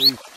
Three.